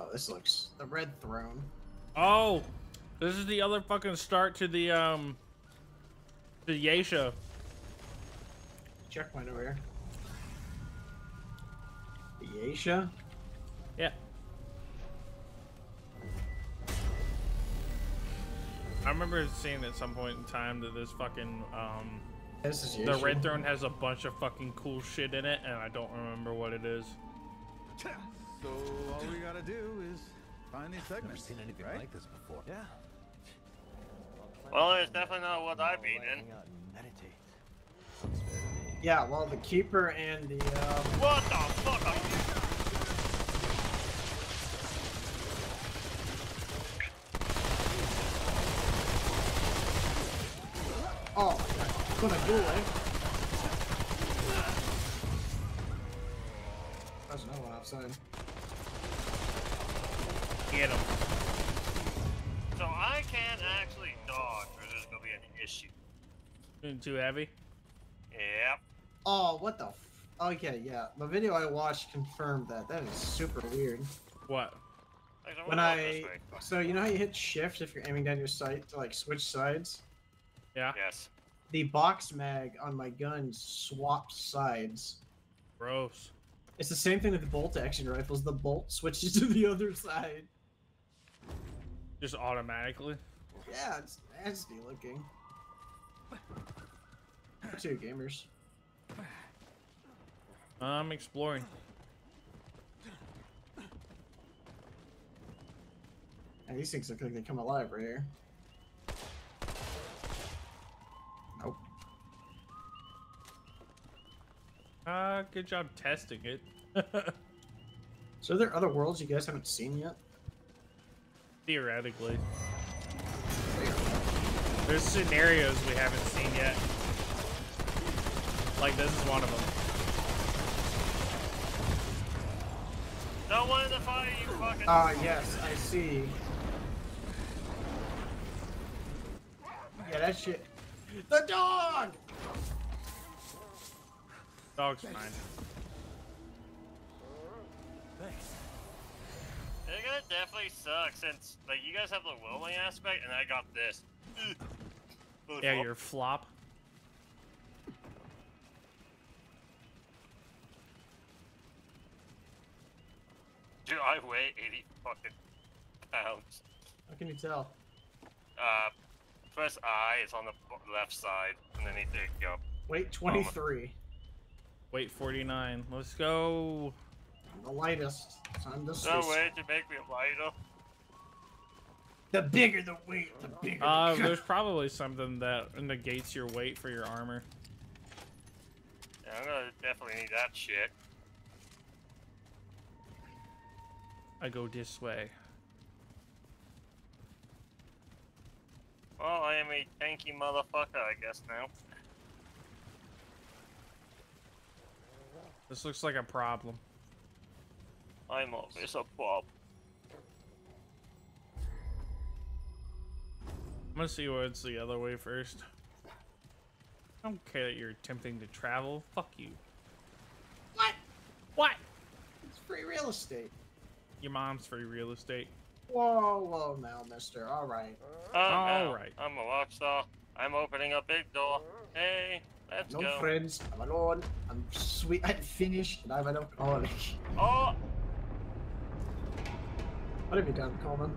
Oh, this looks the red throne. Oh, this is the other fucking start to the um, the Yaesha. Checkpoint over here. The Yaesha. Yeah. I remember seeing at some point in time that this fucking um, This is the Yaesha. Red Throne has a bunch of fucking cool shit in it, and I don't remember what it is. So all we gotta do is find these segments. Never seen anything right? like this before. Yeah. Well, it's definitely not what I've been in. Hang out and meditate. Sounds fair to me. Yeah, well, the keeper and the um, What the fuck are you? oh my god, gonna do it. There's another one outside. Get him. So I can't actually dodge, or there's gonna be an issue. Too heavy. Yep. Oh, what the? F okay, yeah. The video I watched confirmed that. That is super weird. What? Like, so When I so you know how you hit shift if you're aiming down your sight to like switch sides. Yeah. Yes. The box mag on my gun swaps sides. Gross. It's the same thing with the bolt action rifles. The bolt switches to the other side. Just automatically. Yeah, it's nasty looking. Two gamers. I'm exploring. And these things look like they come alive right here. Nope. Uh, good job testing it. So are there other worlds you guys haven't seen yet? Theoretically. There's scenarios we haven't seen yet. Like this is one of them. Don't want to fire you fucking. Ah, yes, I see. Yeah, that shit. The dog! Dog's fine. Thanks. They're gonna definitely suck since like you guys have the rolling aspect and I got this. Yeah, flop. your flop. Dude, I weigh 80 fucking pounds. How can you tell? Uh, press I is on the left side underneath the go. Wait, 23. Wait, 49. Let's go. I'm the lightest. Time to No way to make me lighter. The bigger the weight, the bigger Uh, the there's probably something that negates your weight for your armor. Yeah, I'm gonna definitely need that shit. I go this way. Well, I am a tanky motherfucker, I guess now. This looks like a problem. I'm always a problem. I'm gonna see what's the other way first. I don't care that you're attempting to travel. Fuck you. What? What? It's free real estate. Your mom's free real estate. Whoa, whoa, now, mister. All right. Oh, All no, right. I'm a rock star. I'm opening a big door. Hey, let's No go. friends. I'm alone. I'm sweet. I'm finished, and I'm an alcoholic. Oh, What have you done, Coleman?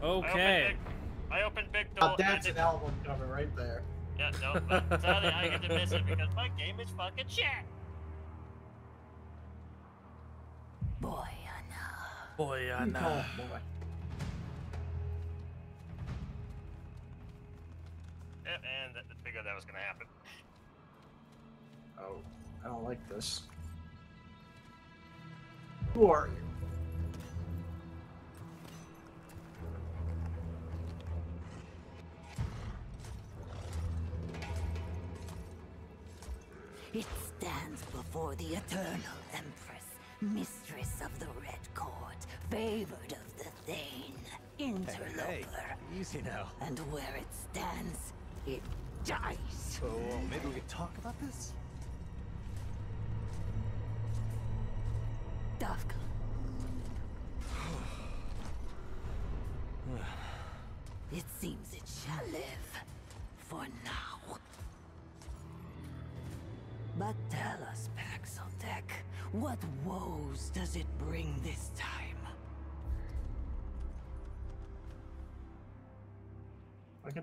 I opened Okay. big. I opened big door. Oh, that's an album cover right there. Yeah, no, but sadly I get to miss it because my game is fucking shit. Boy, Boy, I know. call him boy. Yep, and I figured that was gonna happen. Oh, I don't like this. Who are you? It stands before the eternal empress, mistress of the Red Court, favored of the Thane, interloper. Hey, easy now. And where it stands, it dies. Oh, so maybe we could talk about this?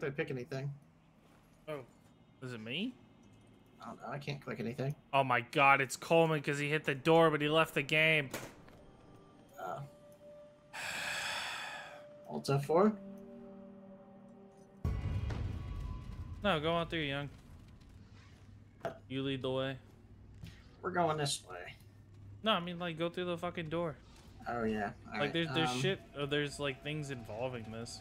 I pick anything? Oh, is it me? I don't know. I can't click anything. Oh my god, it's Coleman because he hit the door, but he left the game. Uh, Alt F4? No, go on through, young. You lead the way. We're going this way. No, I mean like go through the fucking door. Oh, yeah. All like right, there's there's um, shit. Oh, there's like things involving this.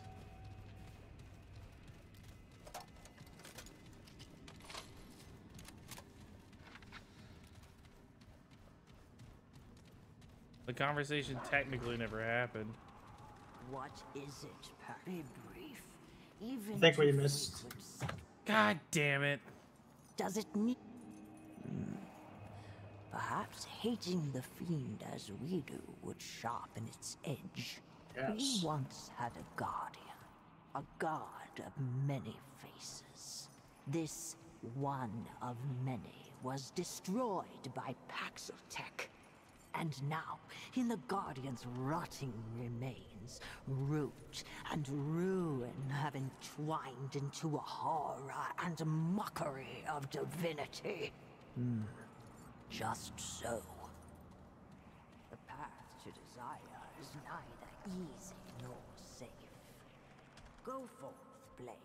Conversation technically never happened. What is it, Pax? Be brief. Even I think we to missed- God damn it. Does it need? Perhaps hating the fiend as we do would sharpen its edge. Yes. We once had a guardian, a god of many faces. This one of many was destroyed by Paxotech. And now, in the Guardian's rotting remains, root and ruin have entwined into a horror and mockery of divinity. Hmm. Just so. The path to desire is neither easy nor safe. Go forth, blade.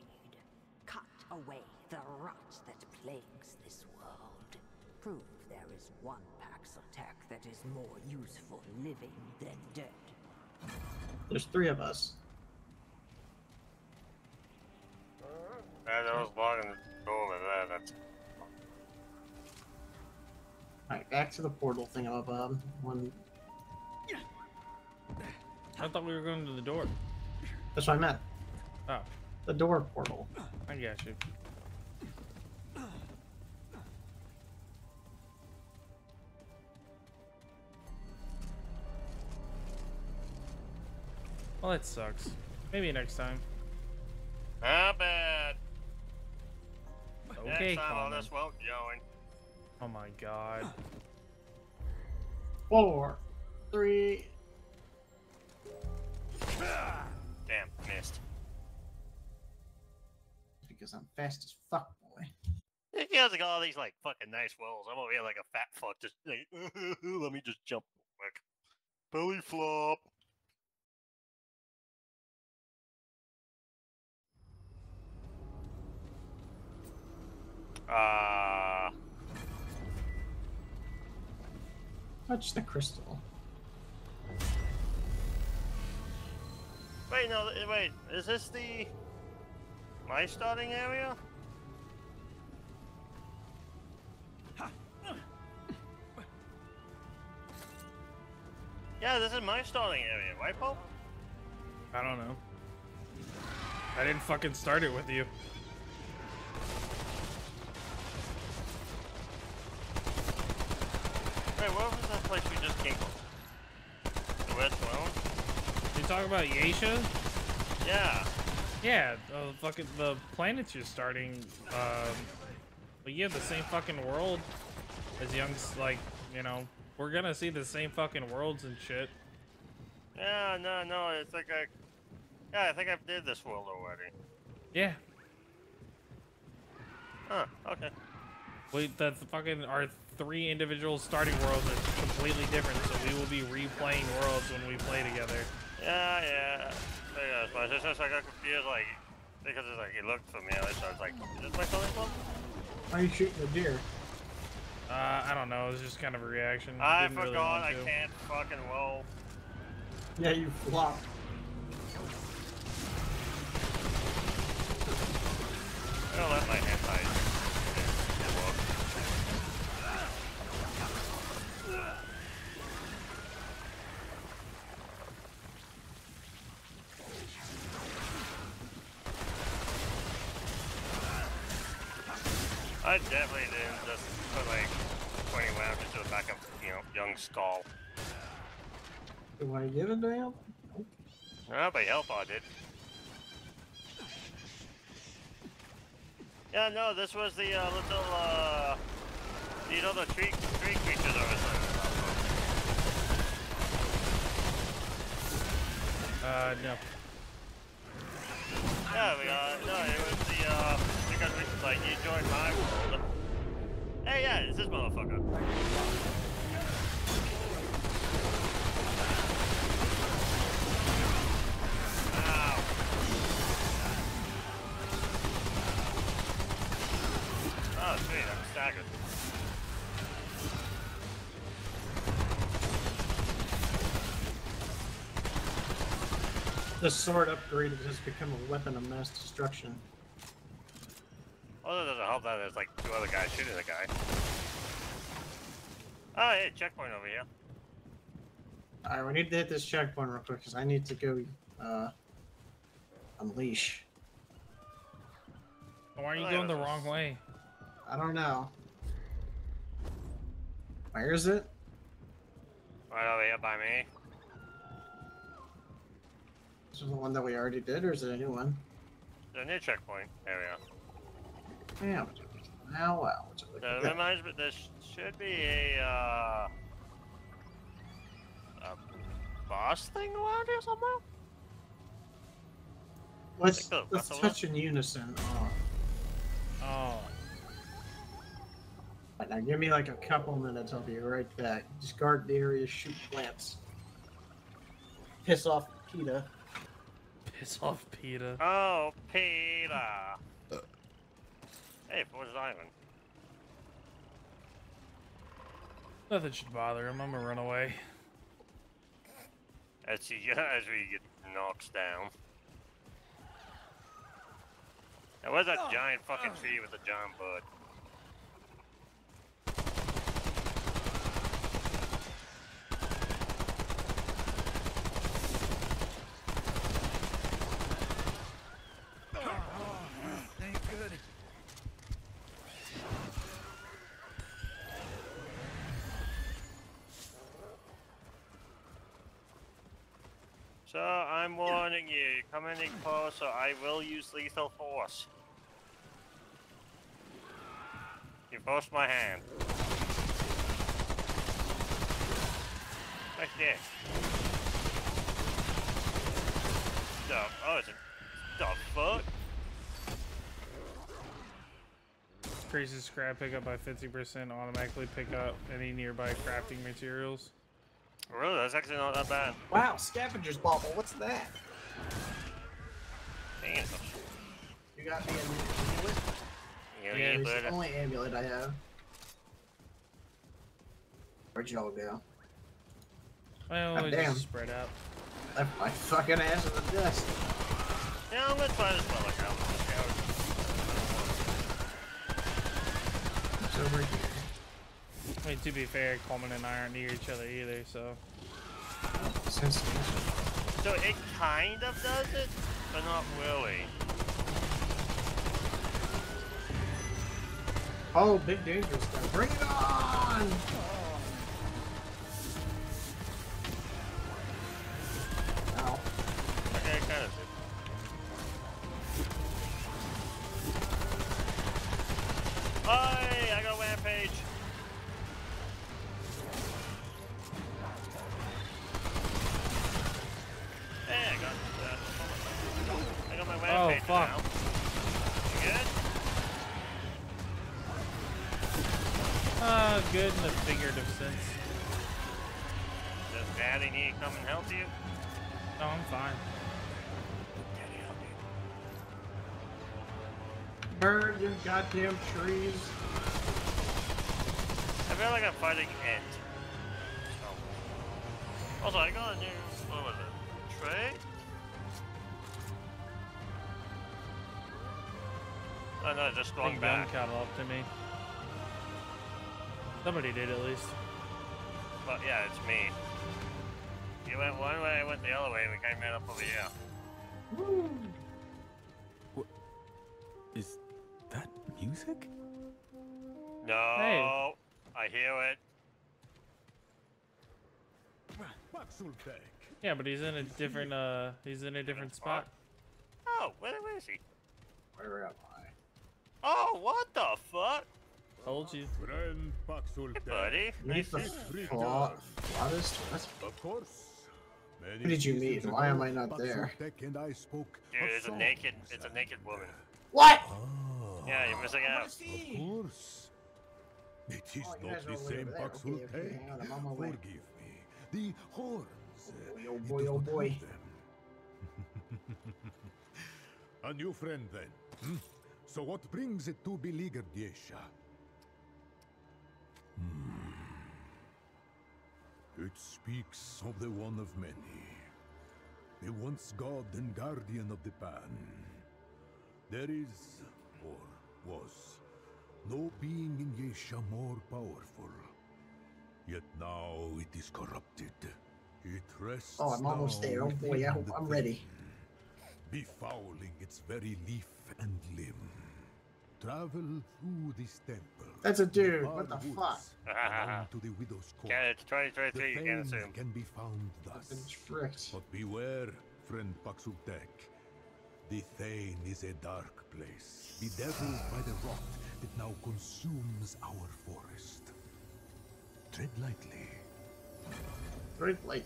Cut away the rot that plagues this world. Prove there is one Paxotech that is more useful living than dead. There's three of us. And I was blocking the door with that. That's Alright, back to the portal thing up um, above. One. I thought we were going to the door. That's what I meant. Oh, The door portal. I got you. Well, that sucks. Maybe next time. not bad. Okay, Next time all this won't join. Oh my god. Four, three. Damn, missed. Because I'm fast as fuck, boy. You guys like all these like fucking nice wells. I'm over here like a fat fuck, just like, let me just jump real quick. Belly flop. Uh, Touch the crystal. wait, no, wait, is this the my starting area? Yeah, this is my starting area, right, Pope? I don't know. I didn't fucking start it with you. Wait, what was that place we just came from? The Red Throne? You talking about Yaesha? Yeah. Yeah, the fucking the planets you're starting. Um, but yeah, the same fucking world as Young's. Like, you know, we're gonna see the same fucking worlds and shit. Yeah, no, no, it's like I. Yeah, I think I've did this world already. Yeah, Huh, okay. Wait, that's the fucking our three individual starting worlds are completely different. So we will be replaying worlds when we play together. Yeah, yeah. Yeah, but it's just I got confused, like, because it's like, it looked familiar, so I was like, is this my starting world? Why are you shooting the deer? Uh, I don't know. It was just kind of a reaction. I Didn't forgot want I to. can't fucking roll. Yeah, you flopped. I'm gonna let my hand hide. I definitely didn't just put like 20 rounds into the back of, you know, young skull. Do I give a damn? Probably help I did. Yeah, no, this was the uh, little, uh, you know, the tree, tree creatures over there. Uh, no. Yeah, we, got. no, it was the, uh, because we, like, you joined my world. Hey, yeah, it's this motherfucker. Oh, sweet, I'm staggered. The sword upgrade has become a weapon of mass destruction. Although it doesn't help that there's like two other guys shooting the guy. Oh, hey, checkpoint over here. Alright, we need to hit this checkpoint real quick because I need to go uh, unleash. Why are you going the wrong way? I don't know. Where is it? Right over here by me. This is the one that we already did, or is it a new one? The new checkpoint There we area. Yeah. Now, wow. Which I That like. reminds me, there should be a, uh, a boss thing around here somewhere? Let's, Go, let's Buffalo. touch in unison. Oh. Oh. Right, now give me like a couple minutes. I'll be right back. Just guard the area, shoot plants. Piss off PETA. Piss off, PETA. Oh, Peter. Hey, where's Ivan? Nothing should bother him. I'm gonna run away. As he as we get knocked down. Now where's that oh. giant fucking oh. tree with the giant bud? So I'm warning you, come any closer, I will use lethal force. You forced my hand. Right there. The, oh, it's a, the fuck? Increases scrap pickup by 50%. Automatically pick up any nearby crafting materials. Really, that's actually not that bad. Wow, scavenger's bauble. What's that? Damn. You got me an amulet? You Yeah, yeah, It's the only amulet I have. Where'd y'all go? Well, ah, God it's damn. just spread out. Left my fucking ass in the dust. yeah, I'm gonna try this one like out. It's over here. I mean, to be fair, Coleman and I aren't near each other either, so. So it kind of does it, but not really. Oh, big dangerous guy. Bring it on! Goddamn trees. I feel like I'm fighting Ant. Oh. Also, I got a new, what was it? Tray? Oh no, it just I swung think Gun back. caught up to me. Somebody did at least. But yeah, it's me. You went one way, I went the other way, and we came right up over here. Is music? No, Hey. I hear it. Yeah, but he's in a different, uh, he's in a different spot. Oh, where, where is he? Where am I? Oh, what the fuck? Told you. Friend Hey, buddy. Nice the to flaw- out. flautist? Of course. Who did you meet? Why am I not there? Paxultek and I spoke Dude, it's a naked, it's a naked woman. What? Ah, Yeah, you're missing out. Of course. It is Oh, not the same over there. Okay, okay, Paxultek. hang on, I'm on my way. Forgive me. The horns. boy, oh it boy, does oh not boy. have them. a new friend then. hmm? So what brings it to beleaguered Yaesha? Hmm. It speaks of the one of many. The once god and guardian of the Pan. There is, or was, no being in Yaesha more powerful. Yet now it is corrupted. It rests Oh, I'm almost there. Oh boy, I hope I'm ready. vein, Befouling its very leaf and limb. Travel through this temple. That's a to the dude, what the woods, fuck? to the widow's court. Yeah, it's 2023, the can't can be found thus. But beware, friend Paxultek. The Thane is a dark place, bedeviled by the rot that now consumes our forest. Tread lightly. Great light.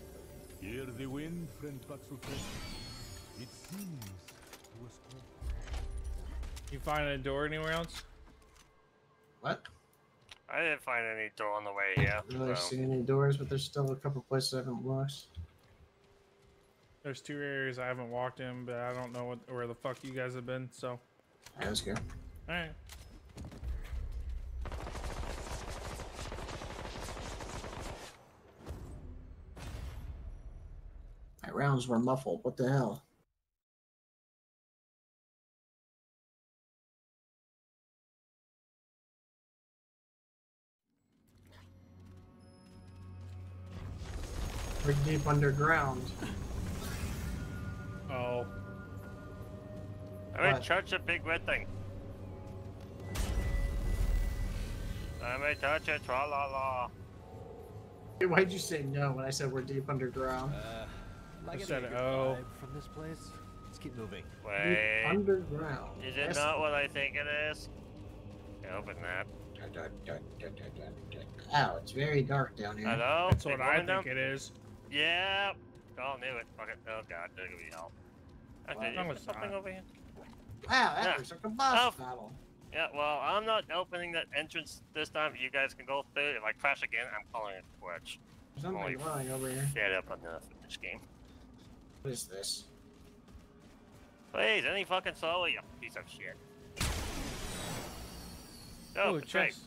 Hear the wind, friend Paxultek? It seems to us all. You find a door anywhere else? What? I didn't find any door on the way here. I don't really so- see any doors, but there's still a couple places I haven't looked. There's two areas I haven't walked in, but I don't know what where the fuck you guys have been. So, all Alright, let's go. right. My rounds were muffled. What the hell? We're deep underground. Oh, I mean, What? touch a big red thing. I may touch it, tra la la. Hey, Why'd you say no when I said we're deep underground? Uh, I I said, a oh. from this place? Let's keep moving. Deep underground. is it Yes. not what I think it is? Yeah, open that. Ow, it's very dark down here. Hello? that's what I window? think it is. Yeah. Oh, knew it. Fuck it. Oh god, there's gonna be help. Okay, Well, is no, there it's something not. over here? Wow, that Yeah. looks like a boss Oh. battle. Yeah, well, I'm not opening that entrance this time. You guys can go through. If I crash again, I'm calling it quits. There's something Holy glowing over here. Fed up enough with this game. What is this? Please, any fucking soul, you piece of shit. Oh, Oh, betrayed. chest.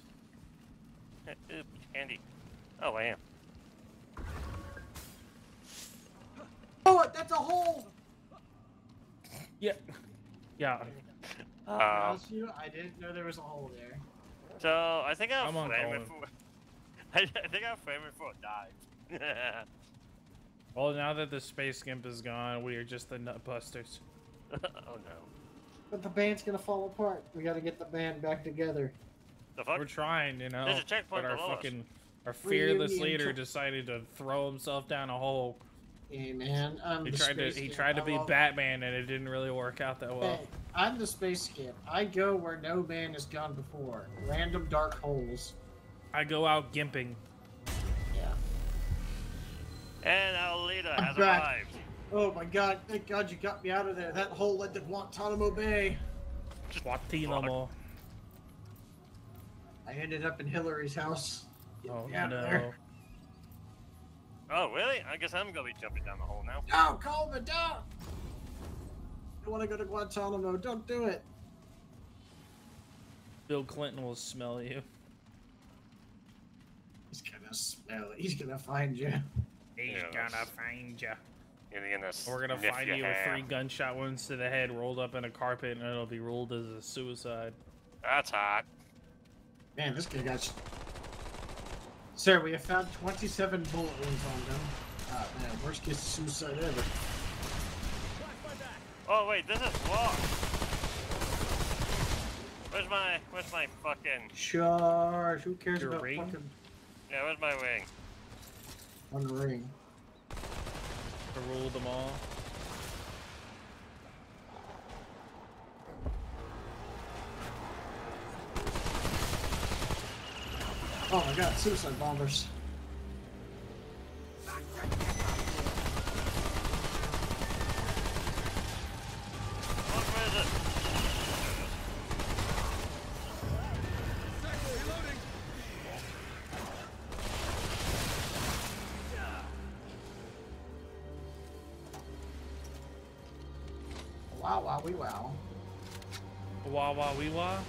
Uh, ooh, candy. Oh, I am. Oh, that's a hole! Yeah. Yeah. Uh, Um, honest with you, I didn't know there was a hole there. So I think I'll I'm on frame it for. I, I think I'll frame it for a dive. Well, now that the space gimp is gone, we are just the nut busters. oh no. But the band's gonna fall apart. We gotta get the band back together. The fuck? We're trying, you know. There's a checkpoint but our below us. fucking our fearless Reunion leader decided to throw himself down a hole. Hey man, I'm He the tried to space he camp. tried to I be Batman, and it didn't really work out that well. Hey, I'm the space camp. I go where no man has gone before. Random dark holes. I go out gimping. Yeah. And our leader has back. arrived. Oh my god, thank god you got me out of there. That hole led to Guantanamo Bay. Guantanamo. I ended up in Hillary's house. Get Oh me out of no. there. Oh really? I guess I'm gonna be jumping down the hole now. No, Coleman, don't! I want to go to Guantanamo. Don't do it. Bill Clinton will smell you. He's gonna smell it. He's gonna find you. He's Yes. gonna find you. Gonna We're gonna find you with three gunshot wounds to the head, rolled up in a carpet, and it'll be ruled as a suicide. That's hot. Man, this guy got. Sir, we have found 27 bullet wounds on them. Ah, man, worst case suicide ever. Oh wait, this is blocked. Where's my where's my fucking Charge. Who cares Your about ring? fucking yeah, where's my wing? one ring? To rule them all. Oh my god, suicide bombers. Wow, wow, we wow. Wah wee wah. Wow,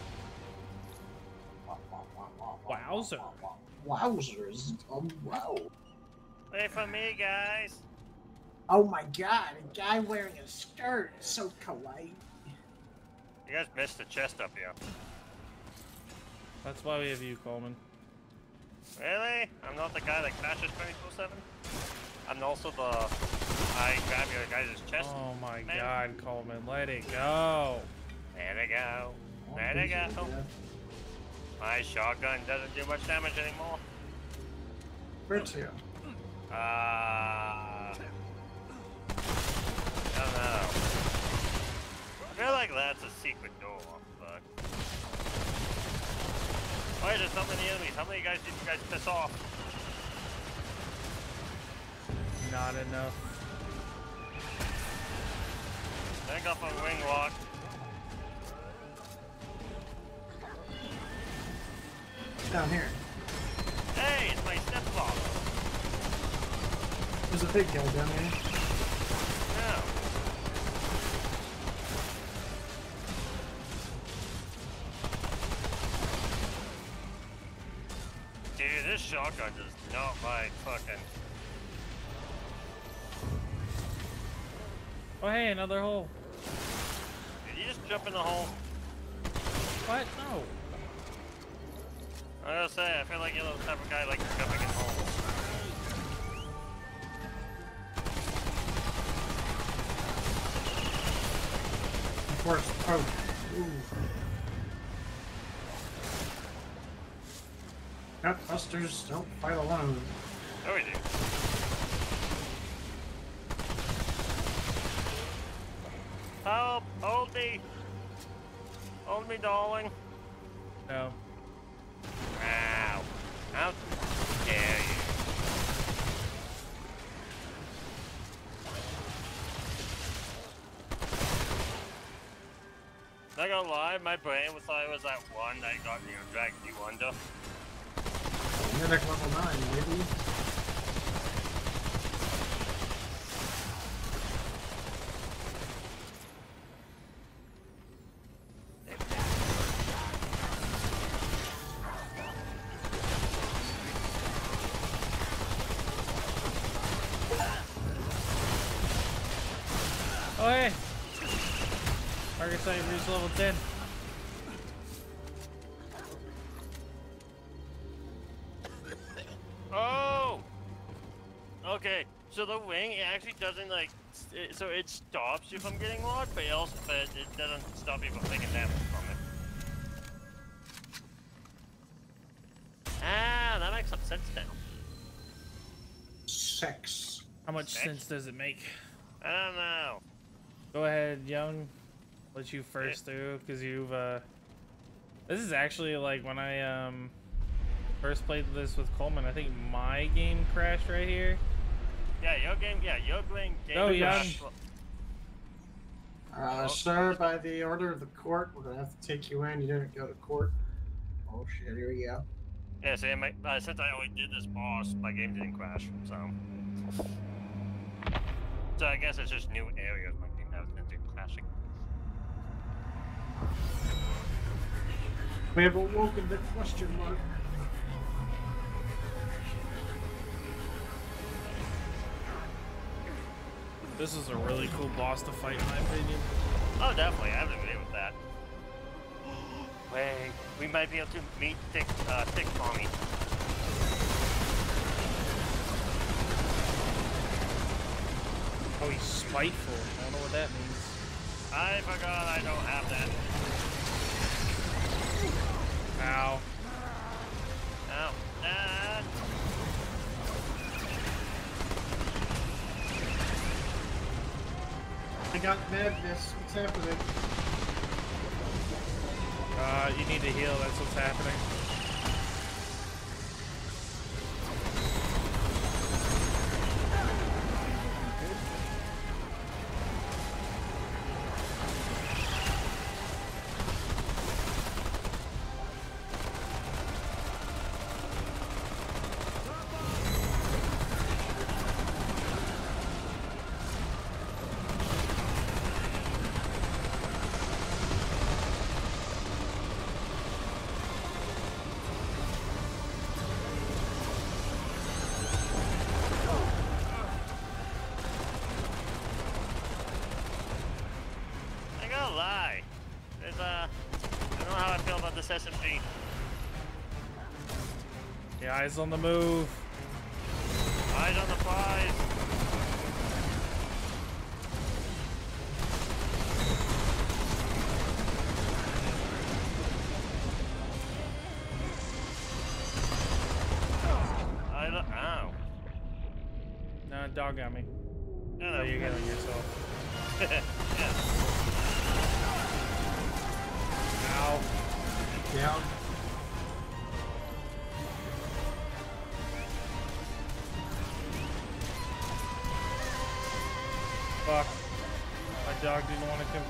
Wowzers. Oh, wow. Wait for me, guys. Oh my god, a guy wearing a skirt. So kawaii. You guys missed the chest up here. That's why we have you, Coleman. Really? I'm not the guy that crashes 24-7? I'm also the... I grab your guys' chest. Oh my man. god, Coleman, let it go. There we go. Oh, there we go. My shotgun doesn't do much damage anymore. Where to? Uh... I don't know. I feel like that's a secret door, but... Why there's so many enemies? How many guys did you guys piss off? Not enough. Think up a wing walk. Down here. Hey, it's my stepfather. There's a big guy down here. No. Dude, this shotgun does not like fucking. Oh hey, another hole. Did you just jump in the hole? What? No. I gotta say, I feel like you're the type of guy like jumping in holes. Of course. Oh. Ooh. Nutbusters don't fight alone. Oh, we do. Help! Hold me! Hold me, darling. No. Ow. How dare you? Not gonna lie, my brain was thought it was that one that got know, dragged you under. Medic level 9, maybe? Oh hey. Target site reached level 10. Oh! Okay, so the wing, it actually doesn't like, it, so it stops you from getting locked, but it also, but it doesn't stop you from taking damage from it. Ah, that makes some sense now. Sex. How much Okay. sense does it make? I don't know. Go ahead, Young. Let you first through, because you've, uh... This is actually, like, when I, um... First played this with Coleman, I think my game crashed right here. Yeah, your game, yeah, your game. game Go, crashed. Uh, sir, by the order of the court, we're gonna have to take you in. You didn't go to court. Oh shit, here we go. Yeah, see, my, uh, since I only did this boss, my game didn't crash, so. So I guess it's just new areas my game hasn't been crashing. We have awoken the question mark. This is a really cool boss to fight, in my opinion. Oh, definitely. I would agree with that. Wait, we might be able to meet Thick, uh, Thick Tommy. Oh, he's spiteful. I don't know what that means. I forgot I don't have that. Ow. Oh, Dad. I got madness. What's happening? Uh, you need to heal, that's what's happening. Eyes on the move.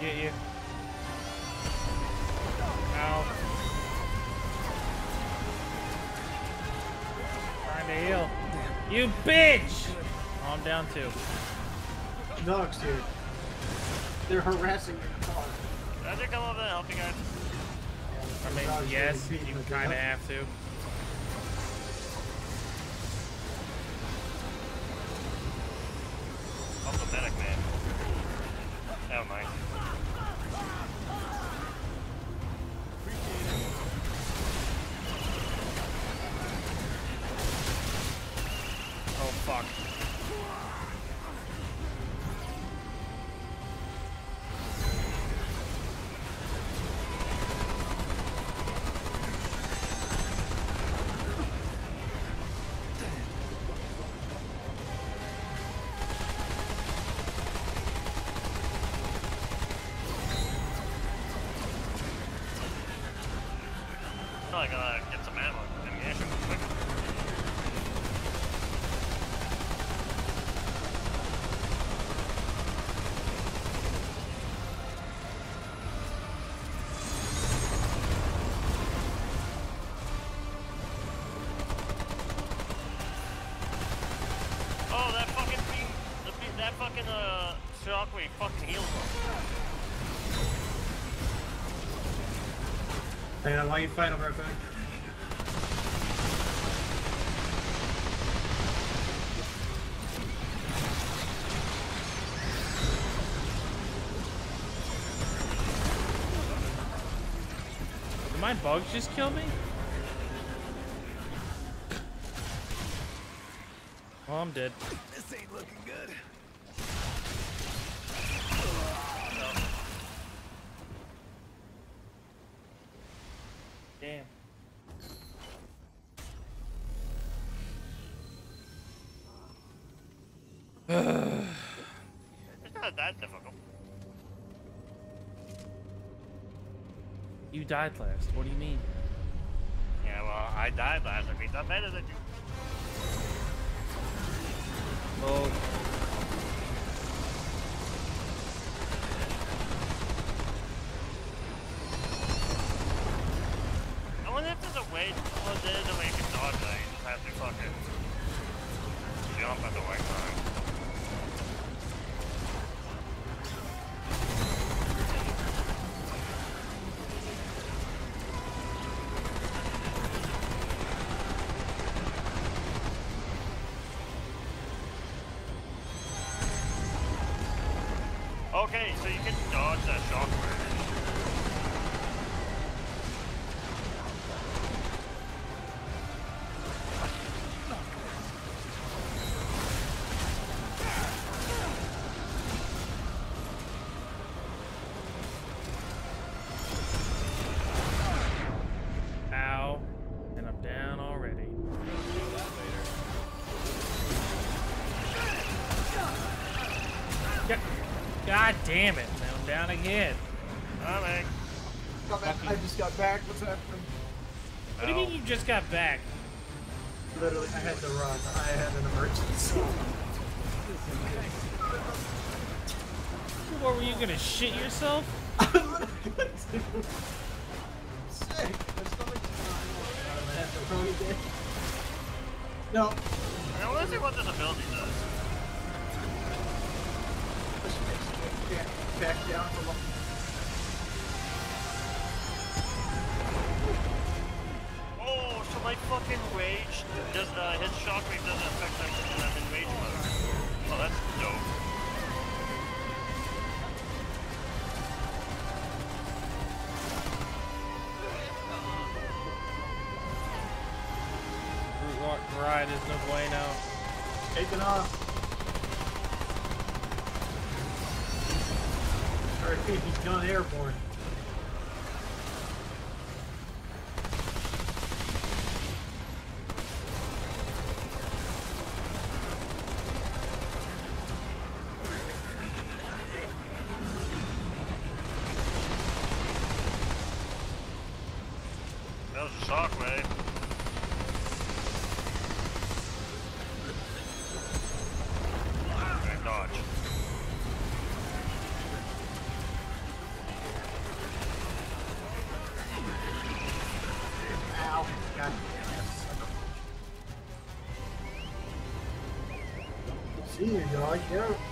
Get you. Ow. Trying to heal. You bitch! Oh, I'm down too. Dogs here. They're harassing your car. Did I just come over there and help you guys? I mean, yes, you me kind of have to. Fucking uh shockwave fucking heals them. Hey, I want you to fight over quick. Did my bugs just kill me? Well, I'm dead. Died last. What do you mean? Yeah, well, I died last week. I'm better than you. Well, Okay, so you can dodge that shockwave. Damn it. Now I'm down again. Alright. I just got back. What's happening? What do you mean you just got back? Literally, I had to run. I had an emergency. What were you gonna shit yourself? I'm sick. My stomach's not. No. I want to see what this ability does can't back down for long. Oh, so my fucking rage does uh, his shockwave doesn't affect that when I'm in rage mode. Oh, that's dope. Ride is no bueno. Taking off. Gone airborne. That was a shockwave. Okay, See you, dog. Yo.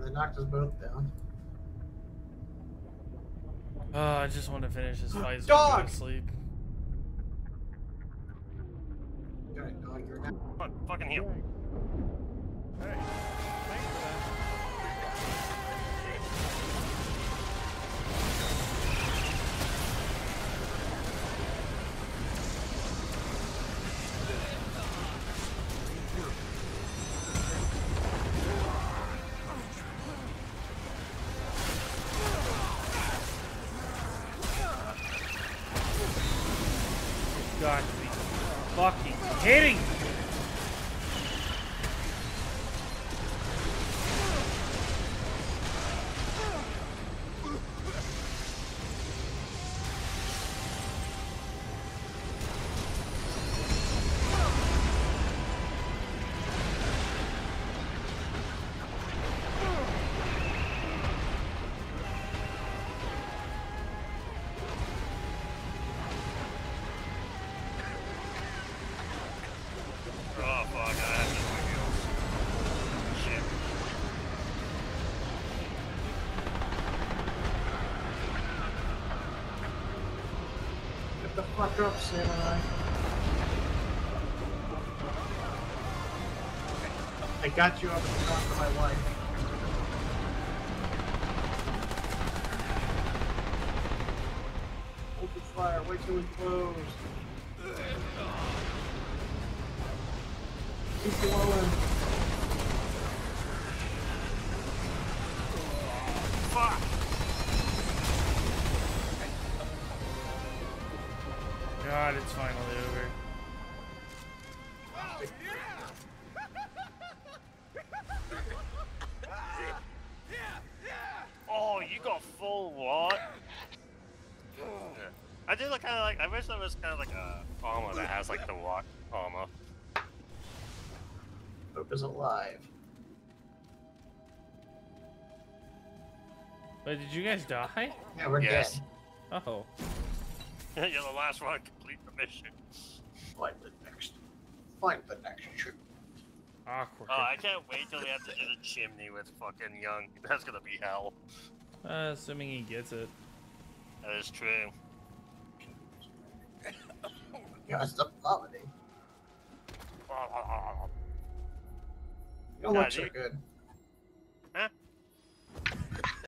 Damn, they knocked us both down. Oh, I just want to finish this fight so I can Dog! sleep. Got to be fucking kidding me. Got you up in front of my wife. Open fire, wait till we close. Keep going. That has like armor. Hope is alive. But did you guys die? Yeah, we're Yes. dead. Oh. You're the last one. to Complete the mission. Find the next. Find the next troop. Awkward. Oh, I can't wait till we have to do the chimney with fucking Young. That's gonna be hell. Uh, assuming he gets it. That is true. Yeah, stop vomiting. You don't look so good.